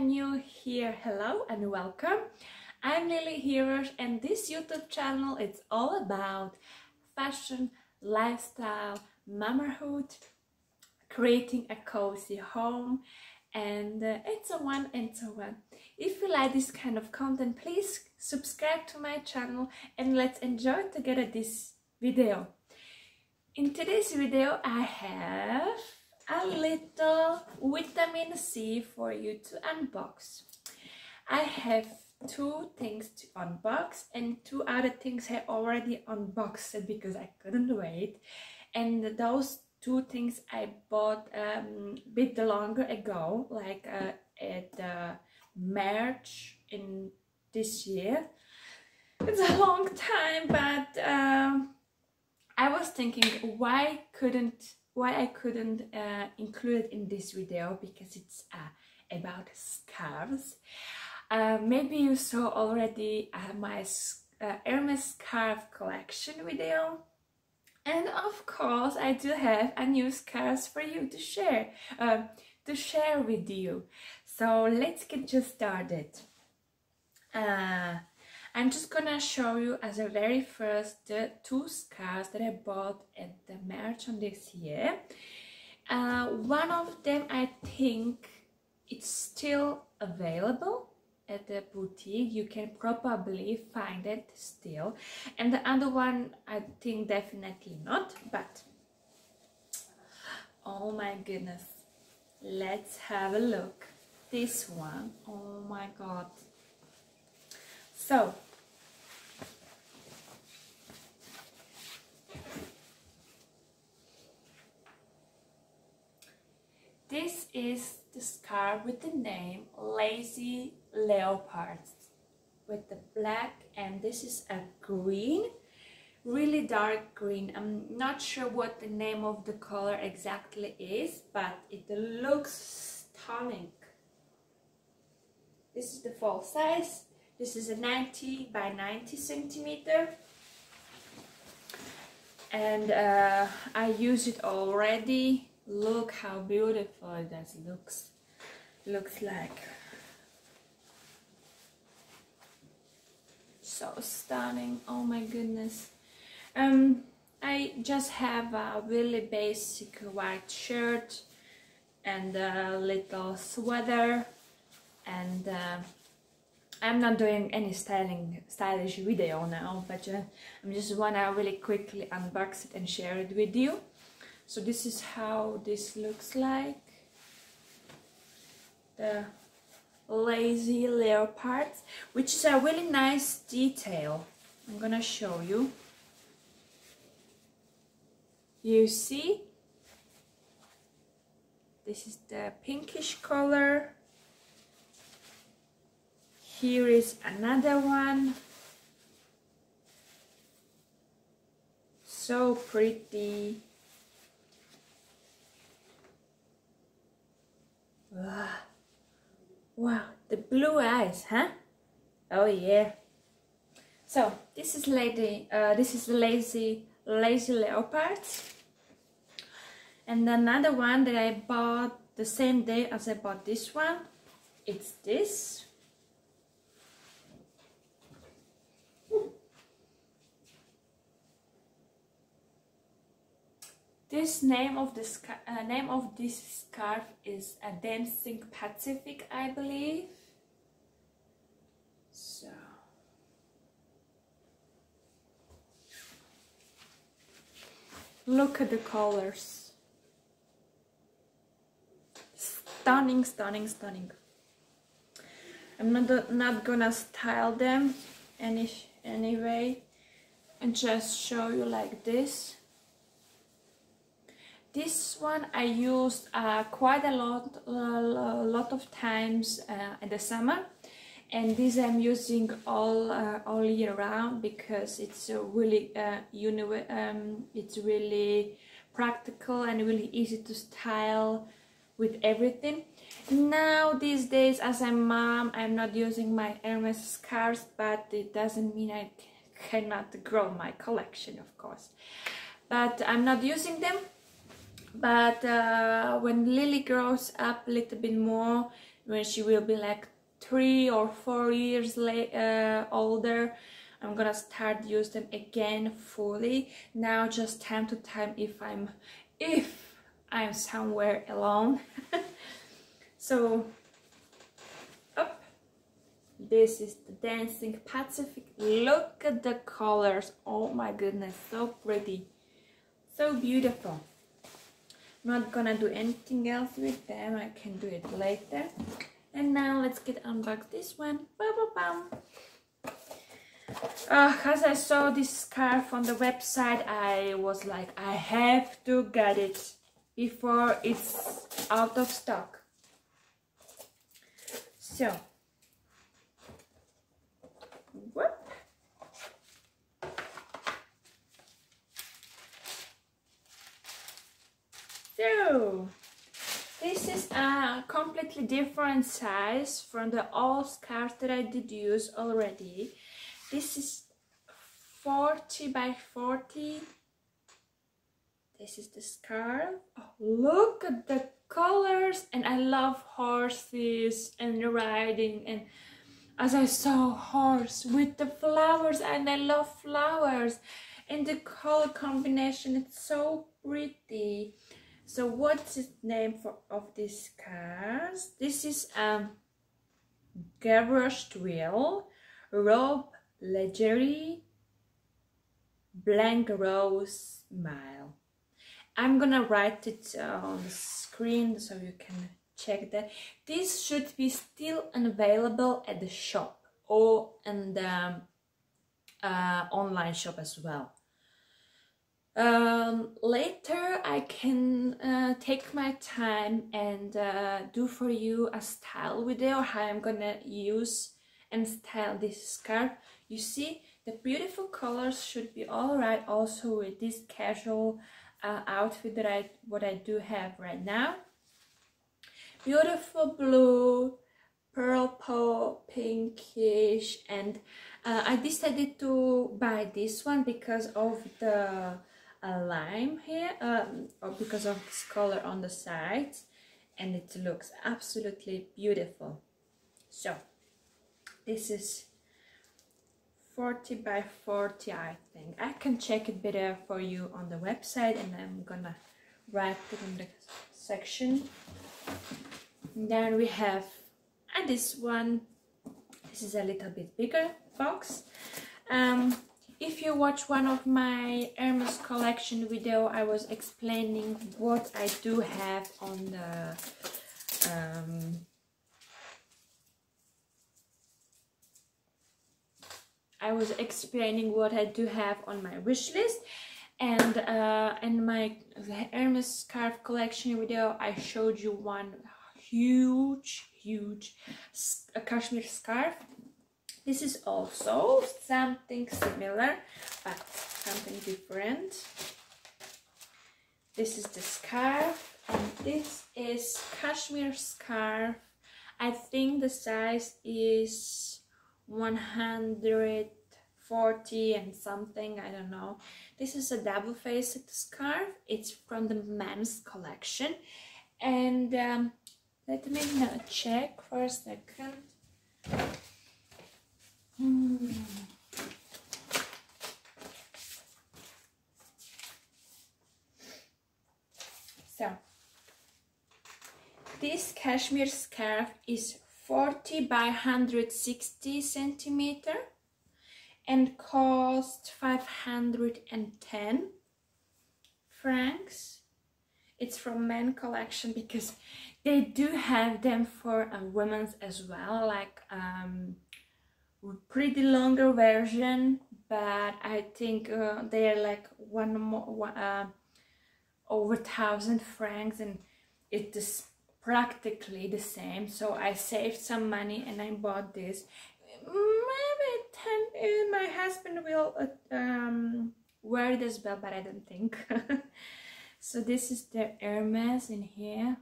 new here. Hello and welcome. I'm Lilly Hyross and this YouTube channel it's all about fashion lifestyle motherhood creating a cozy home and uh, and so on and so on. If you like this kind of content please subscribe to my channel and let's enjoy together this video. In today's video I have a little vitamin C for you to unbox. I have two things to unbox and two other things I already unboxed because I couldn't wait and those two things I bought um, a bit longer ago like uh, at uh, March in this year. It's a long time but um, I was thinking why couldn't why I couldn't uh, include it in this video because it's uh, about scarves. Uh, maybe you saw already uh, my uh, Hermes scarf collection video and of course I do have a new scarves for you to share uh, to share with you. So let's get just started. I'm just gonna show you as a very first the two scarves that I bought at the on this year. Uh, one of them I think it's still available at the boutique. You can probably find it still. And the other one I think definitely not but oh my goodness. Let's have a look. This one oh my god so, this is the scarf with the name Lazy Leopard with the black and this is a green really dark green. I'm not sure what the name of the color exactly is but it looks stunning. This is the full size this is a 90 by 90 centimeter. And uh, I use it already. Look how beautiful does looks. Looks like so stunning. Oh my goodness. Um I just have a really basic white shirt and a little sweater and uh, I'm not doing any styling stylish video now, but uh, I'm just wanna really quickly unbox it and share it with you. So this is how this looks like. The lazy leopards, which is a really nice detail. I'm gonna show you. You see? This is the pinkish color here is another one. So pretty. Wow. Wow the blue eyes huh? Oh yeah. So this is lady uh, this is lazy lazy leopard. And another one that I bought the same day as I bought this one. It's this This name of the uh, name of this scarf is a dancing Pacific, I believe. So. Look at the colors. Stunning, stunning, stunning. I'm not, not gonna style them any anyway and just show you like this this one I used uh, quite a lot, a lot of times uh, in the summer. And this I'm using all uh, all year round because it's really uh, um, it's really practical and really easy to style with everything. Now these days as a mom I'm not using my Hermes scarves but it doesn't mean I cannot grow my collection of course. But I'm not using them but uh, when Lily grows up a little bit more when she will be like three or four years late, uh, older I'm gonna start use them again fully. Now just time to time if I'm if I'm somewhere alone. So up. This is the dancing Pacific. Look at the colors. Oh my goodness so pretty. So beautiful not gonna do anything else with them. I can do it later. And now let's get unbox this one. Uh, as I saw this scarf on the website I was like I have to get it before it's out of stock. So So, this is a completely different size from the all scarves that I did use already. This is 40 by 40. This is the scarf. Oh, look at the colors and I love horses and riding and as I saw horse with the flowers and I love flowers and the color combination it's so pretty so what's the name for of this cars? This is a Garage Wheel, Rob Leggeri, Blank Rose Smile. I'm gonna write it on the screen so you can check that. This should be still available at the shop or in the uh, online shop as well. Um, later I can uh, take my time and uh, do for you a style video how I'm gonna use and style this scarf. You see the beautiful colors should be alright also with this casual uh, outfit that I what I do have right now. Beautiful blue, purple, pinkish and uh, I decided to buy this one because of the a lime here um, because of this color on the sides and it looks absolutely beautiful. So this is 40 by 40 I think. I can check it better for you on the website and I'm gonna write it in the section. And then we have and this one this is a little bit bigger box. Um, if you watch one of my Hermes collection video, I was explaining what I do have on the um, I was explaining what I do have on my wish list. And uh, in my Hermes scarf collection video I showed you one huge huge cashmere scarf this is also something similar, but something different. This is the scarf, and this is cashmere scarf. I think the size is 140 and something, I don't know. This is a double-faced scarf. It's from the men's collection. And um, let me check for a second. So, this cashmere scarf is 40 by 160 centimeter and cost 510 francs. It's from men collection because they do have them for a women's as well, like um, pretty longer version but I think uh, they're like one more one, uh, over thousand francs and it is practically the same. So I saved some money and I bought this. Maybe 10 uh, my husband will uh, um, wear this belt but I don't think. So this is the Hermes in here.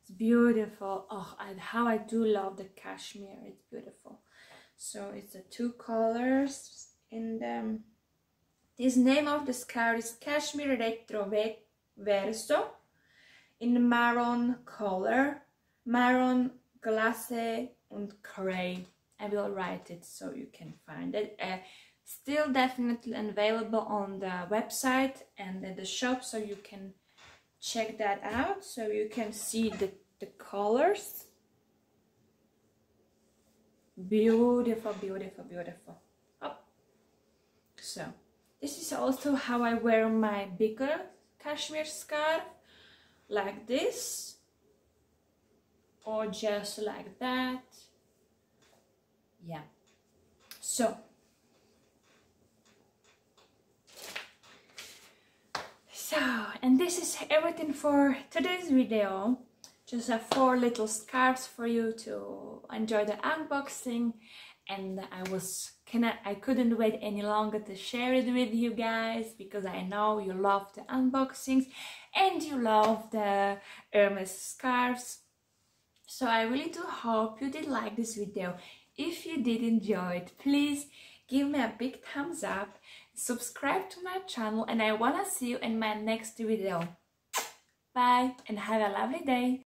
It's beautiful. Oh and how i do love the cashmere. It's beautiful so it's the two colors in them this name of the scarf is cashmere recto verso in maroon color, maroon, glace and gray. I will write it so you can find it. Uh, still definitely available on the website and at the shop so you can check that out so you can see the, the colors beautiful beautiful beautiful. Oh. so this is also how I wear my bigger cashmere scarf like this or just like that. Yeah. So so and this is everything for today's video just have four little scarves for you to enjoy the unboxing. And I was cannot I couldn't wait any longer to share it with you guys because I know you love the unboxings and you love the Hermes scarves. So I really do hope you did like this video. If you did enjoy it please give me a big thumbs up subscribe to my channel and I wanna see you in my next video. Bye and have a lovely day